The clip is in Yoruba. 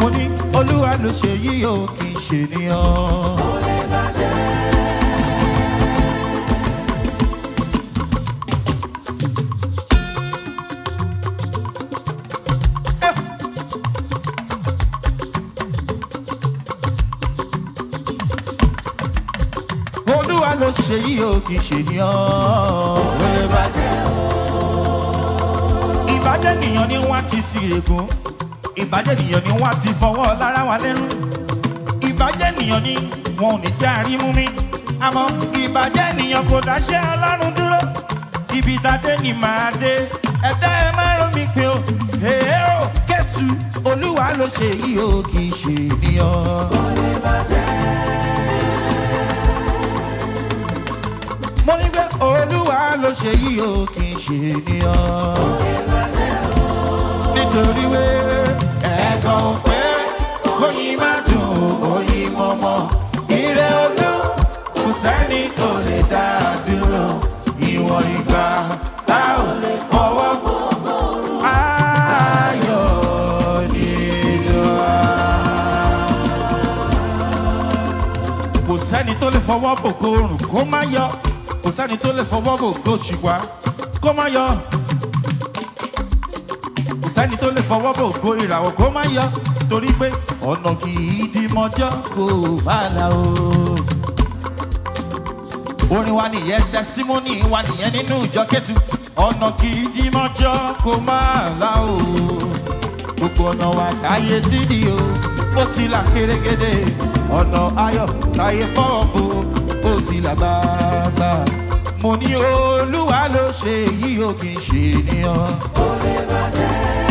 mo ní olúwa ló ṣe yí o kì í ṣe nìyàn. ó lè bàjẹ́. o kì í ṣe nìyàn. ó ìbàjẹ́ nìyàn ni wọ́n ti sí rẹ̀ gùn ìbàjẹ́ nìyàn ni wọ́n á ti fọwọ́ lára wa lẹ́rú ìbàjẹ́ nìyàn ni wọn ò ní jẹ́ àrímú mi àmọ́ ìbàjẹ́ nìyàn kò dáṣẹ́ ọlọ́run dúró ibi tàdé ni màá dé ẹ̀dá ẹ má romi pé o èé o kẹ́tù olúwa ló ṣe yìí o kì í ṣe ènìyàn. mo ní pé olúwa ló ṣe yìí o kì í ṣe ènìyàn. o. nítorí wẹ́ẹ́. ọmọ ire olú kò sẹ́ni tó lè dá a dúró ìwọ̀n ìgbà tá ò lè fọwọ́ gbọ́. kò sẹ́ni tó lè fọwọ́ bò kó rùn kó má yọ kò sẹ́ni tó lè fọwọ́ bò kó ṣùgbọ́n kó má yọ kò sẹ́ni tó lè fọwọ́ bò kó ìràwọ̀ kó má yọ torí pé ọ̀nà kì í mọjọ́ kò bàlá o. orin wa nìyẹn tẹsímọ́nì wa nìyẹn nínú ìjọ kẹtù ọ̀nà kì í dí mọ́jọ́ kò máa lá o. gbogbo ọ̀nà wa táyé tí ni o ó ti là kérégédé ọ̀nà ayọ̀ táyé fọ́ọ̀bù ó ti là gbàgbà. mo ní olúwa ló ṣe èyí kì í ṣe ènìyàn. orí bàjẹ́.